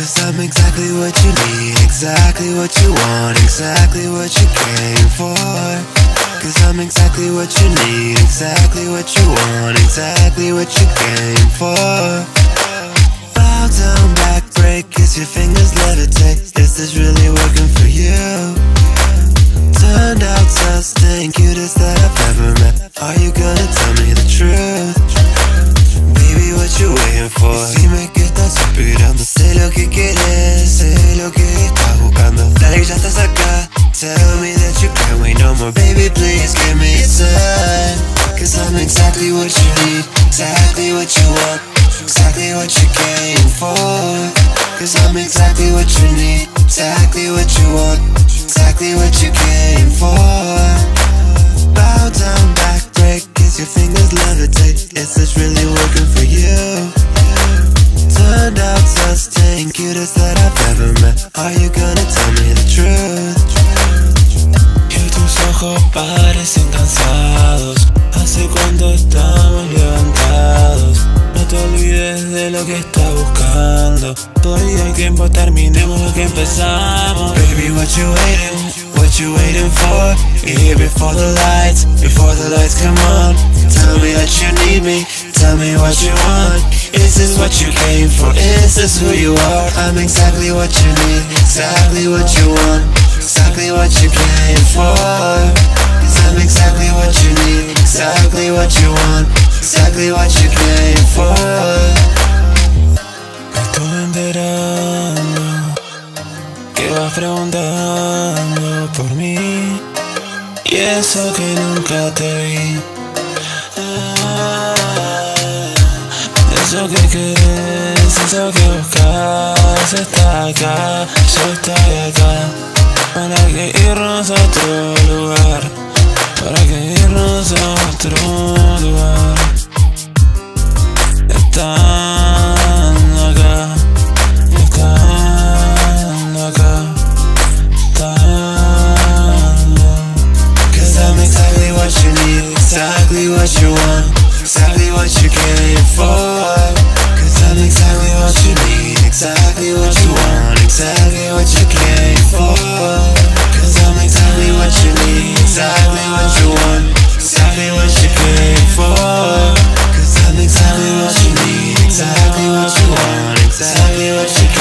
I'm exactly what you need, exactly what you want, exactly what you came for. Cause I'm exactly what you need, exactly what you want, exactly what you came for. Bow down, back break, kiss your fingers, levitate. Is this really working for you? Turned out just the cutest that I've ever met. Are you gonna tell me the truth? Baby, what you waiting for? Y si me quedas esperando, lo que quieres, sé lo que estás buscando. Dale ya estás acá. Tell me that you can't wait no more, baby. Please give me. Cause I'm exactly what you need, exactly what you want, exactly what you came for. Cause I'm exactly what you need, exactly what you want, exactly what you came for. You gonna tell me the truth? Que tus ojos parecen cansados. Hace cuánto estamos levantados. No te olvides de lo que estás buscando. Todavía hay tiempo, terminemos lo que empezamos. Baby, what you waiting? What you waiting for? Here before the lights, before the lights come on. Tell me that you need me, tell me what you want. Is this what you came for? Is this who you are? I'm exactly what you need, exactly what you want, exactly what you came for. Cause I'm exactly what you need, exactly what you want, exactly what you came for. Estuve enterando que vas preguntando por mí y eso que nunca te vi. Eso que querés, eso que buscas está acá, yo estoy acá. Para que irnos a otro lugar, para que irnos a otro what she can